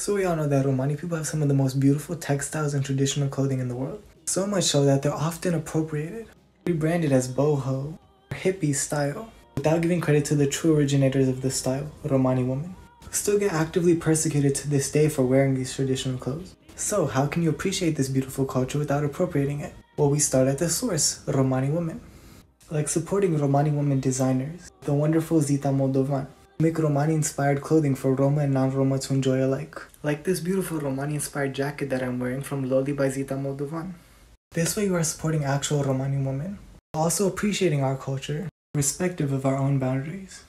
So we all know that Romani people have some of the most beautiful textiles and traditional clothing in the world. So much so that they're often appropriated, rebranded as boho, or hippie style, without giving credit to the true originators of this style, Romani women, who still get actively persecuted to this day for wearing these traditional clothes. So how can you appreciate this beautiful culture without appropriating it? Well, we start at the source, Romani women. Like supporting Romani women designers, the wonderful Zita Moldovan, make Romani inspired clothing for Roma and non Roma to enjoy alike. Like this beautiful Romani inspired jacket that I'm wearing from Loli by Zita Moldovan. This way, you are supporting actual Romani women, also appreciating our culture, respective of our own boundaries.